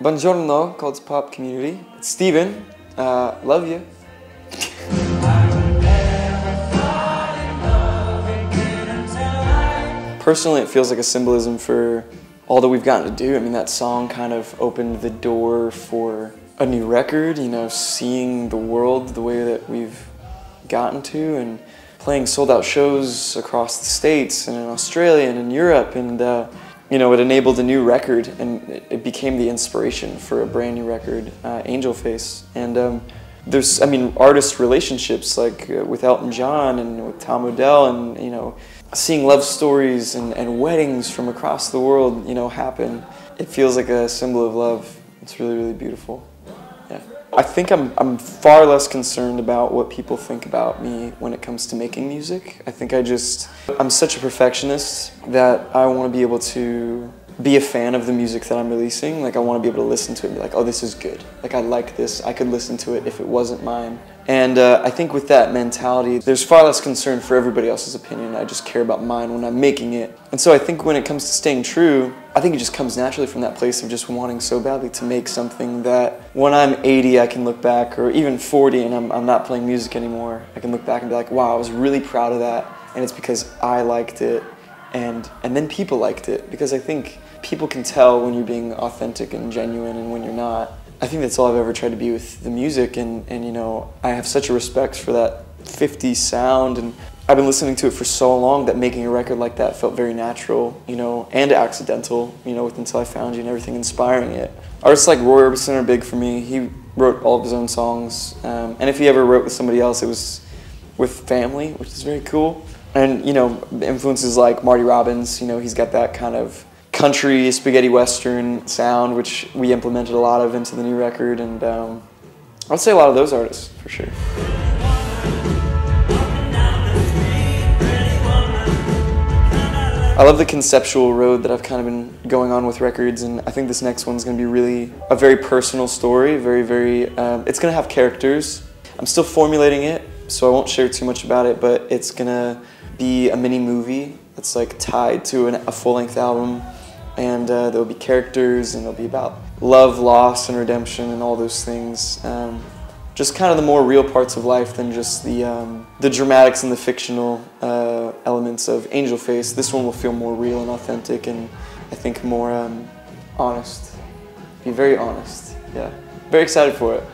Buongiorno, Cults Pop community. It's Stephen. Uh, love you. Personally, it feels like a symbolism for all that we've gotten to do. I mean, that song kind of opened the door for a new record, you know, seeing the world the way that we've gotten to and playing sold out shows across the States and in Australia and in Europe. And, uh, you know, it enabled a new record and it, became the inspiration for a brand new record, uh, Angel Face. And um, there's, I mean, artist relationships like uh, with Elton John and with Tom Odell and, you know, seeing love stories and, and weddings from across the world, you know, happen. It feels like a symbol of love. It's really, really beautiful. Yeah. I think I'm, I'm far less concerned about what people think about me when it comes to making music. I think I just, I'm such a perfectionist that I want to be able to be a fan of the music that I'm releasing. Like I want to be able to listen to it and be like, oh, this is good. Like I like this. I could listen to it if it wasn't mine. And uh, I think with that mentality, there's far less concern for everybody else's opinion. I just care about mine when I'm making it. And so I think when it comes to staying true, I think it just comes naturally from that place of just wanting so badly to make something that when I'm 80, I can look back, or even 40 and I'm, I'm not playing music anymore, I can look back and be like, wow, I was really proud of that. And it's because I liked it. And, and then people liked it. Because I think people can tell when you're being authentic and genuine and when you're not. I think that's all I've ever tried to be with the music, and, and you know, I have such a respect for that 50s sound, and I've been listening to it for so long that making a record like that felt very natural, you know, and accidental, you know, with Until I Found You and everything inspiring it. Artists like Roy Orbison are big for me. He wrote all of his own songs, um, and if he ever wrote with somebody else, it was with family, which is very cool. And, you know, influences like Marty Robbins, you know, he's got that kind of country spaghetti western sound, which we implemented a lot of into the new record, and um, I'd say a lot of those artists for sure. I love the conceptual road that I've kind of been going on with records, and I think this next one's going to be really a very personal story. Very, very. Um, it's going to have characters. I'm still formulating it, so I won't share too much about it. But it's going to be a mini movie that's like tied to an, a full-length album, and uh, there'll be characters, and it'll be about love, loss, and redemption, and all those things. Um, just kind of the more real parts of life than just the um, the dramatics and the fictional uh, elements of Angel Face. This one will feel more real and authentic, and I think more um, honest. Be very honest. Yeah, very excited for it.